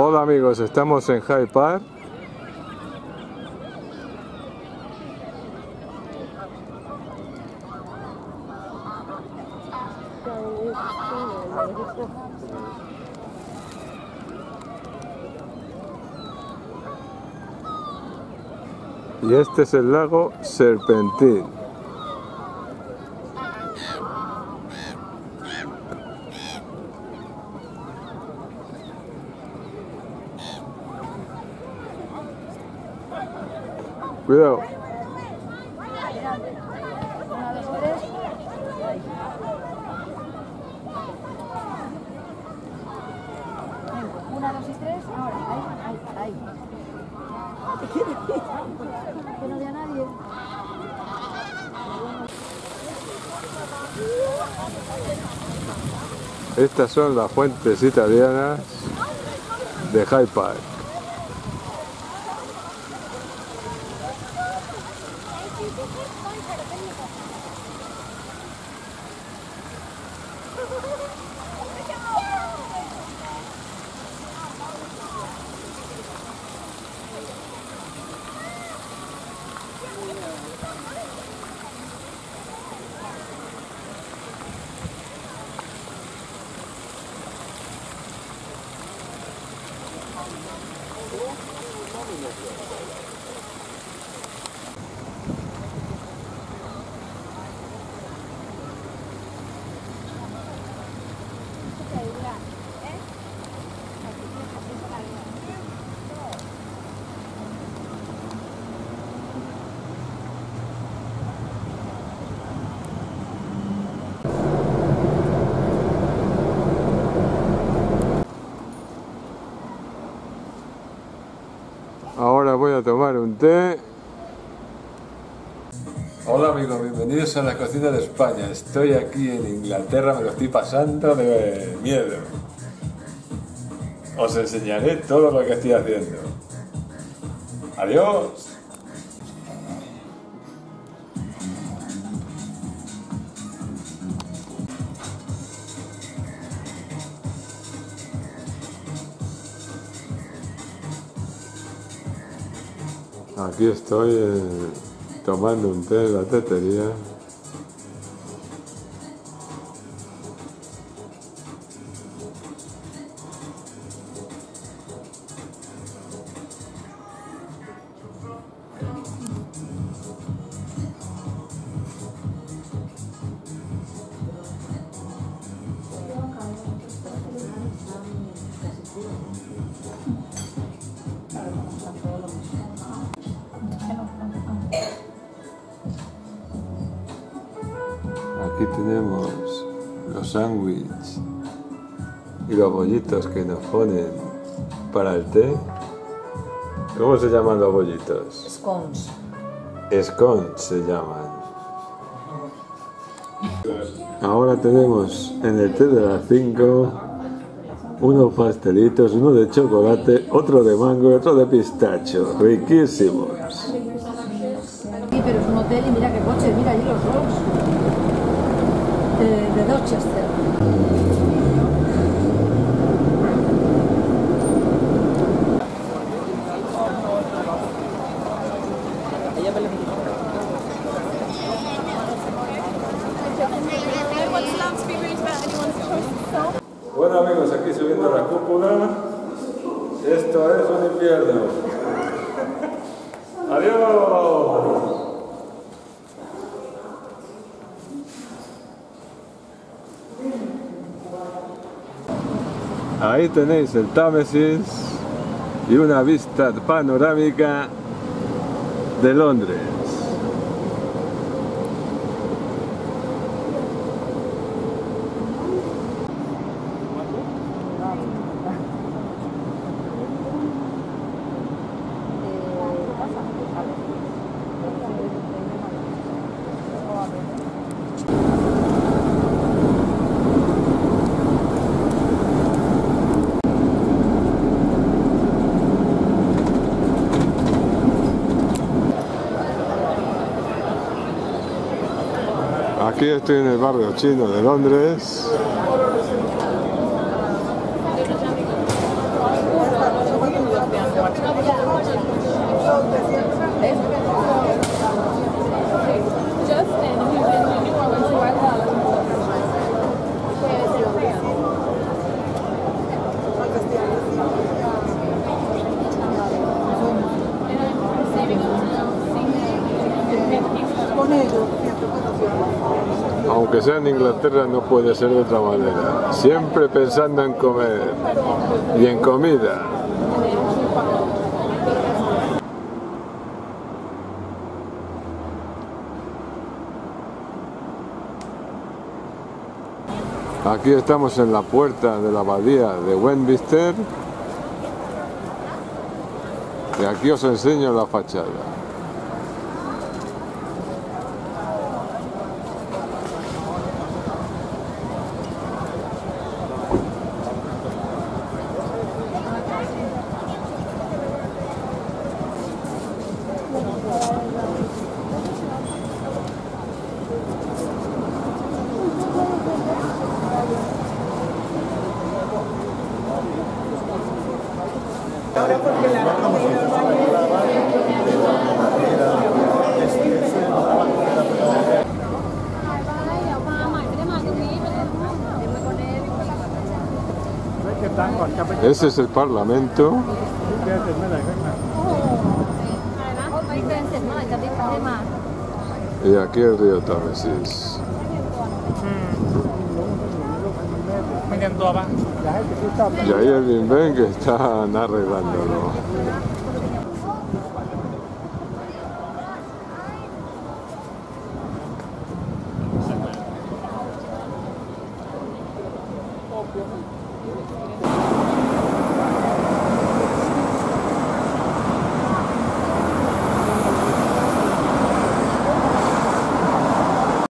Hola amigos, estamos en Hyde Park. Y este es el lago Serpentín. Cuidado. Una, dos, y tres. Ahora, ahí, ahí, ahí. Que no vea nadie. Estas son las fuentes italianas de Hyde Park. Ha ha ha ha! Ahora voy a tomar un té. Hola amigos, bienvenidos a la cocina de España. Estoy aquí en Inglaterra, me lo estoy pasando de miedo. Os enseñaré todo lo que estoy haciendo. Adiós. Aquí estoy eh, tomando un té en la tetería. Tenemos los sándwiches y los bollitos que nos ponen para el té. ¿Cómo se llaman los bollitos? Scones. Scones se llaman. Ahora tenemos en el té de las 5 unos pastelitos, uno de chocolate, otro de mango y otro de pistacho. Riquísimos. Sí, pero es un hotel y mira qué coche, mira allí los Rolls. De, de Dorchester. Bueno amigos, aquí subiendo la cúpula. Esto es un infierno. Adiós. Ahí tenéis el Támesis y una vista panorámica de Londres. Aquí estoy en el barrio chino de Londres. Aunque sea en Inglaterra no puede ser de otra manera. Siempre pensando en comer y en comida. Aquí estamos en la puerta de la abadía de Westminster y aquí os enseño la fachada. Ahora porque la Ese es el Parlamento. Y aquí el río Támesis. Y ahí el Bienven que están arreglándolo.